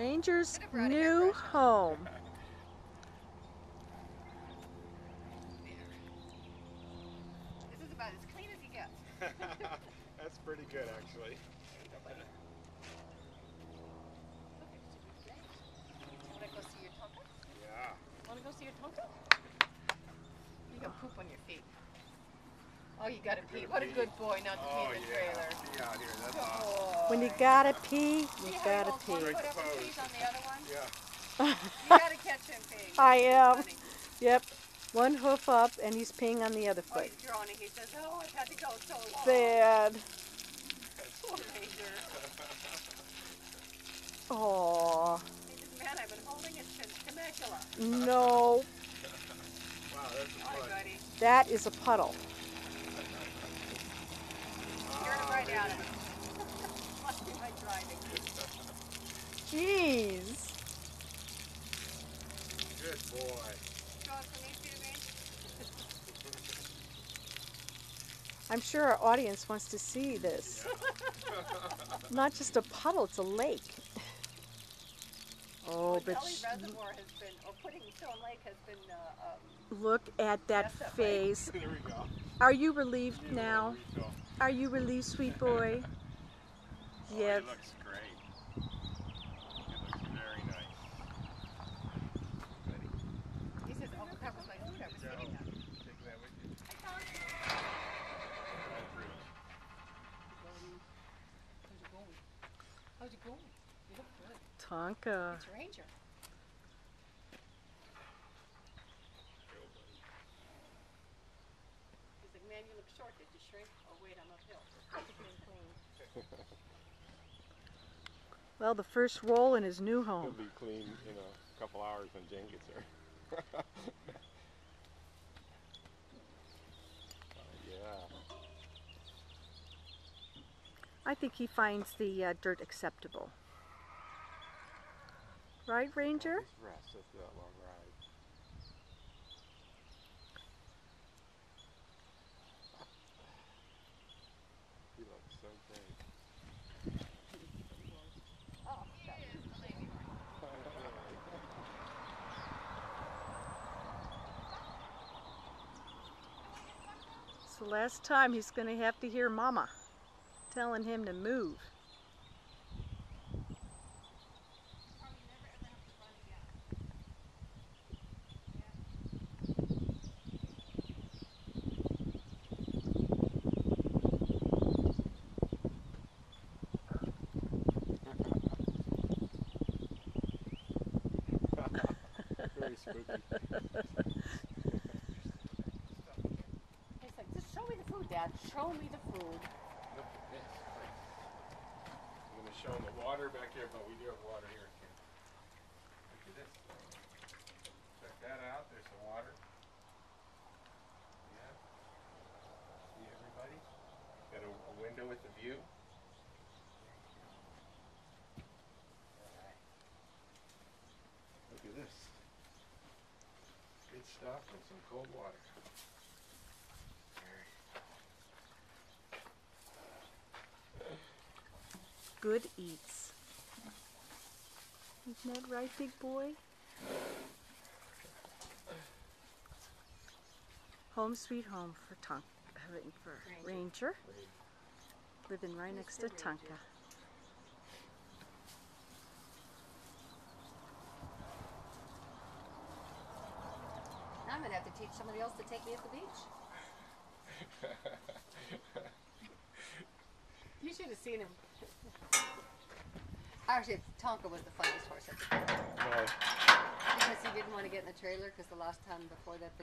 Ranger's Could have brought air new home. This is about as clean as he gets. That's pretty good, actually. There you go, buddy. Look, it's a good day. Wanna go see your Tonka? Yeah. Wanna go see your Tonka? You got poop on your feet. Oh, you gotta pee. What a good boy not to pee Oh, in the oh, trailer. See here. Awesome. When you gotta pee, you See gotta pee. foot up pees on the other one? Yeah. You gotta catch him peeing. I am. funny. Yep. One hoof up and he's peeing on the other foot. Oh, foot. he's groaning. He says, oh, I've had to go so long. Sad. Poor Ranger. Aw. He says, man, I've been holding it since Temecula. No. Wow, that's Hi, fun. buddy. That is a puddle. You're right at baby. it. Must be my driving. Jeez. Good boy. Go out for me too, Range? I'm sure our audience wants to see this. Not just a puddle, it's a lake. Oh, but Kelly Reservoir has been, or Pudding Stone Lake has been, uh, um, look at that Yes, that way. face. there we go. Are you relieved now? Little refill. Are you relieved, sweet boy? Oh, Yes. It looks great. It looks very nice. Ready? he says, oh, that was my food I was Go. sitting on. Take that with you. I found it. That's How's it going? How's it going? You look good. Tonka. It's Ranger. He's like, man, you look short. Did you shrink? Oh, wait, I'm uphill. Well, the first roll in his new He'll home. be clean in a couple hours when Jen gets there. oh, yeah. I think he finds the uh, dirt acceptable. Right, Ranger? Rest after that long ride. he looks so great. Oh, that It's the last time he's going to have to hear Mama telling him to move. Very spooky. He's like, just show me the food, Dad. Show me the food. I'm going to show them the water back here, but we do have water here. Look at this. Check that out. There's some water. Yeah. See everybody? Got a, a window with a view. Look at this. Good stuff and some cold water. Good eats. Isn't that right, big boy? Home sweet home for Tonka, for Ranger, living right next to Tonka. I'm gonna have to teach somebody else to take me at the beach. You should have seen him. Actually, Tonka was the funniest horse at the time No. because he didn't want to get in the trailer because the last time before that the